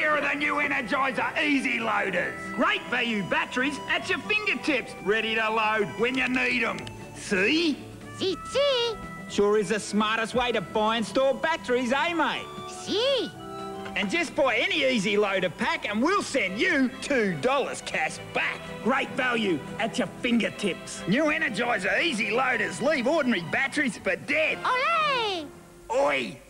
Here are the new Energizer Easy Loaders. Great value batteries at your fingertips, ready to load when you need them. See? See, see, Sure is the smartest way to buy and store batteries, eh, mate? see. And just buy any Easy Loader pack and we'll send you $2 cash back. Great value at your fingertips. New Energizer Easy Loaders leave ordinary batteries for dead. Olé! Oi!